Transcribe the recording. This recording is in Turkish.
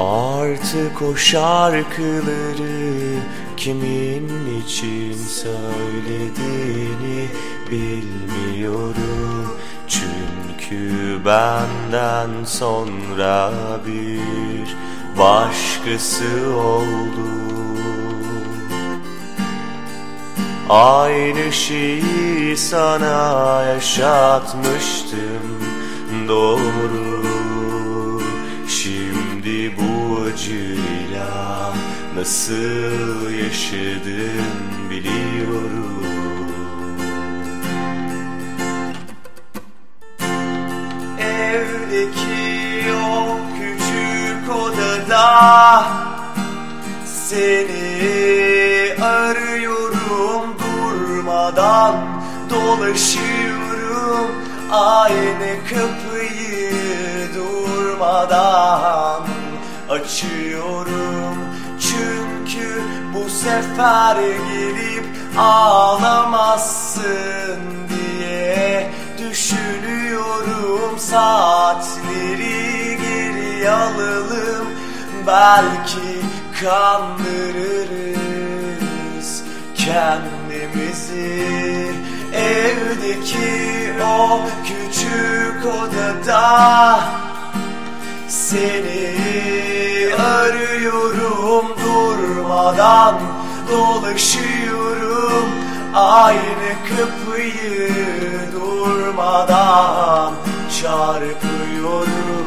Artık o şarkıları kimin için söylediğini bilmiyorum. Çünkü benden sonra bir başkası oldu. Aynı şeyi sana yaşatmıştım. Doğru acıyla nasıl yaşadım biliyorum. Evdeki o küçük odada Seni arıyorum durmadan Dolaşıyorum aynı kapıyı durmadan Açıyorum çünkü bu sefer gelip ağlamazsın diye Düşünüyorum. Saatleri geri alalım Belki kandırırız kendimizi. Evdeki o küçük odada durmadan Dolaşıyorum. Aynı kapıyı durmadan Çarpıyorum